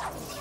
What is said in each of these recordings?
you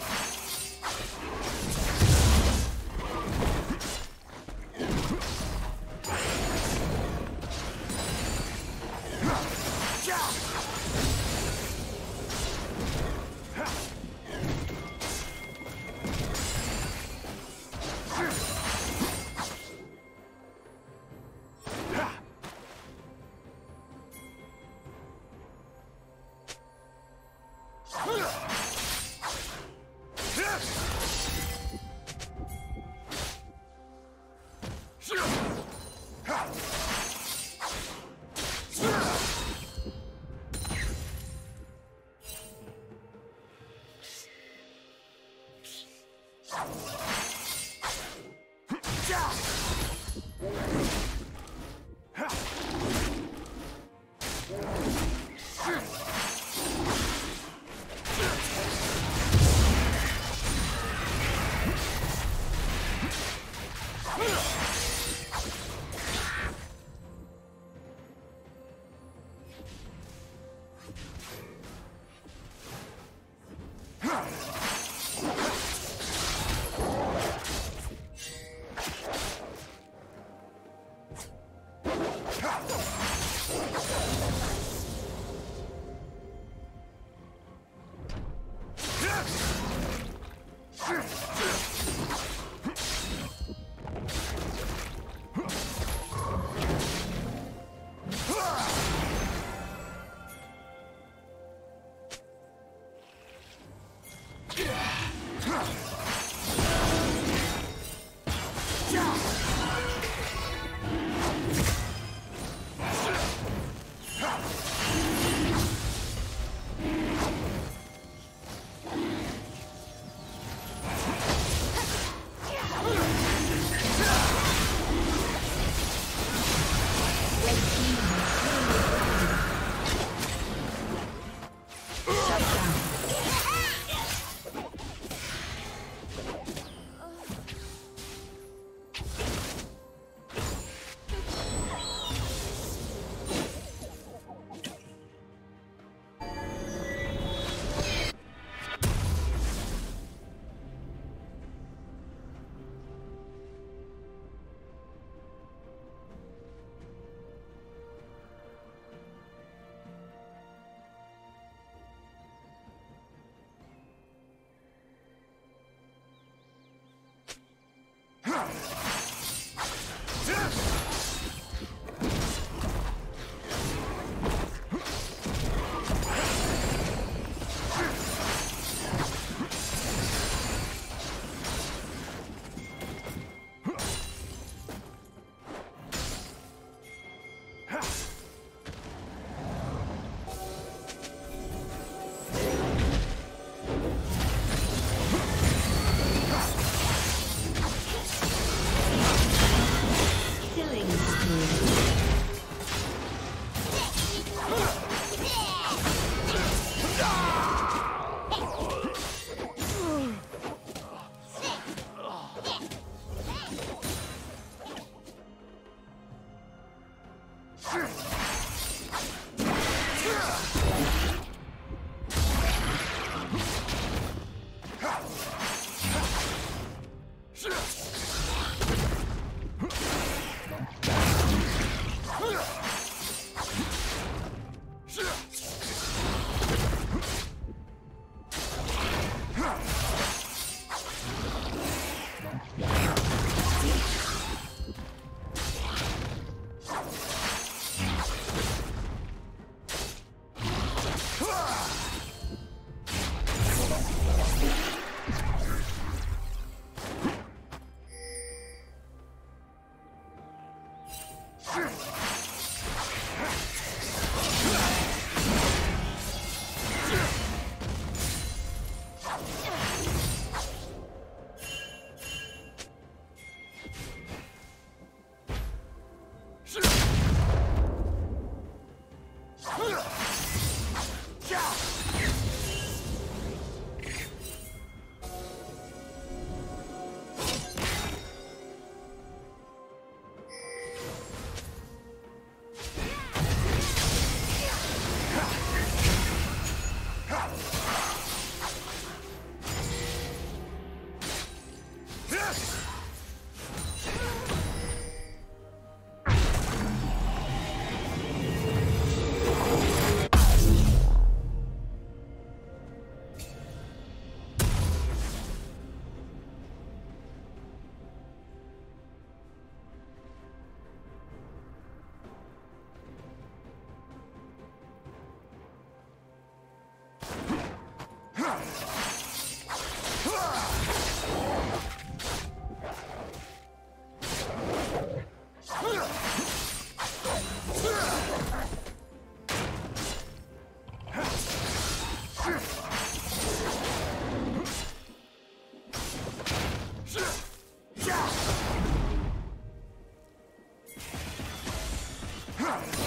Huh.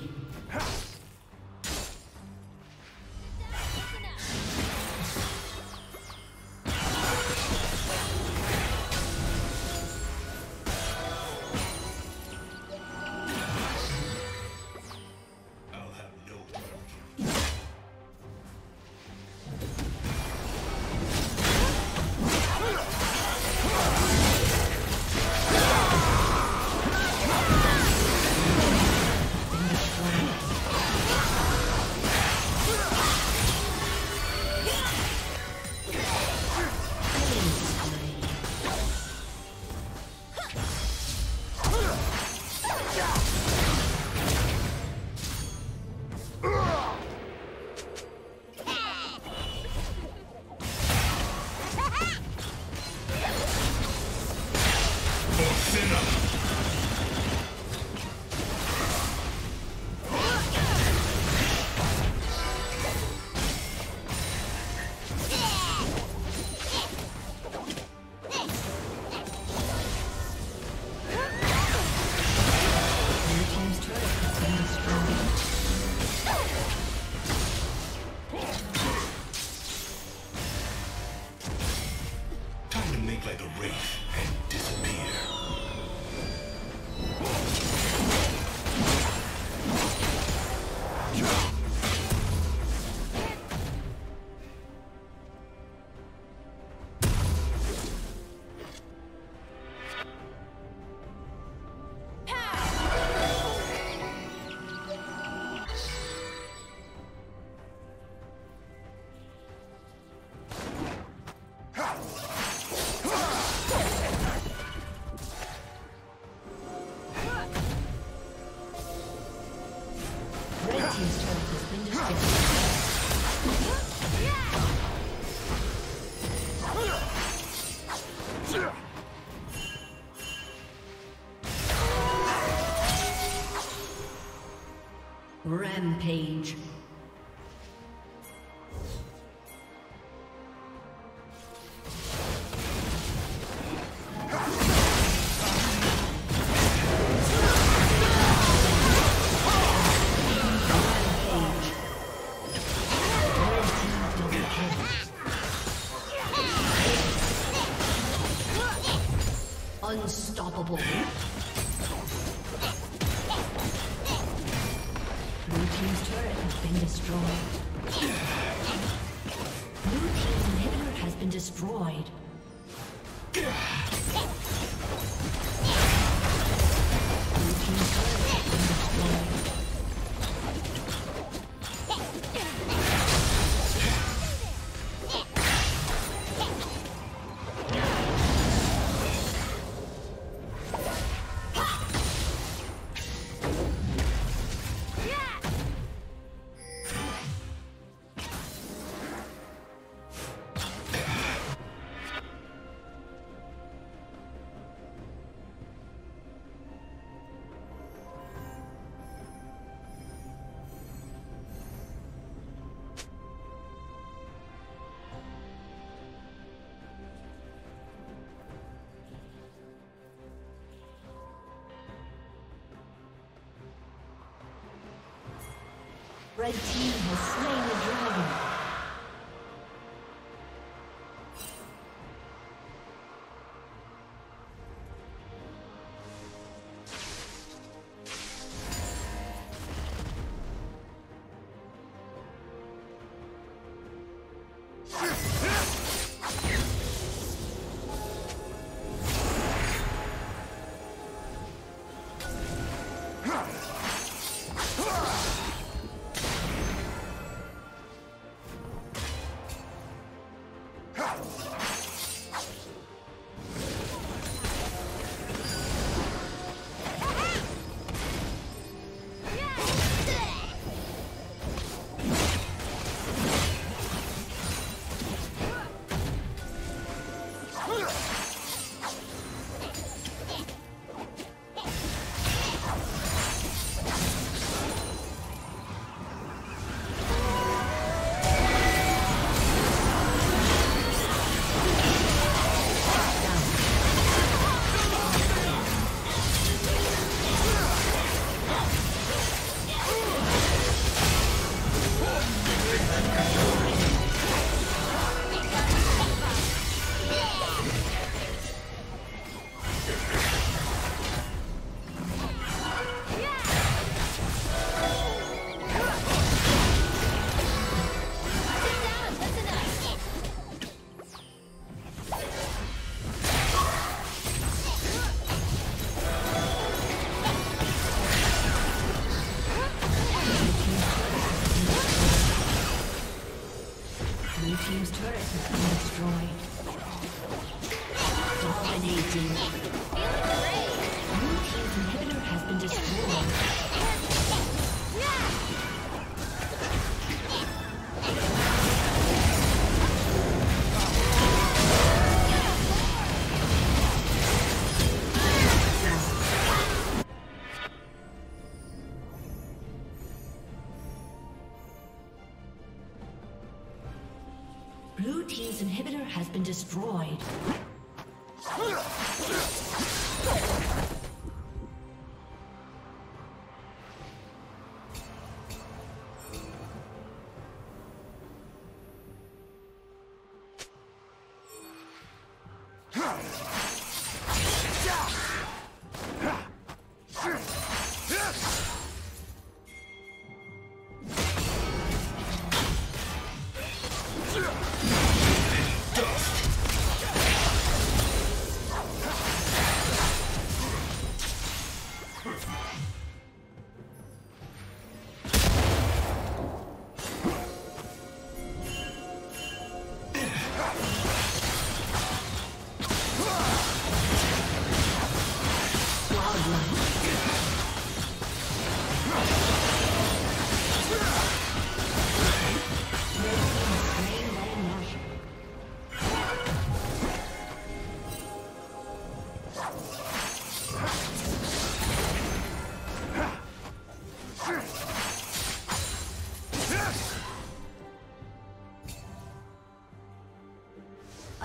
Rampage. Red team has slain been destroyed.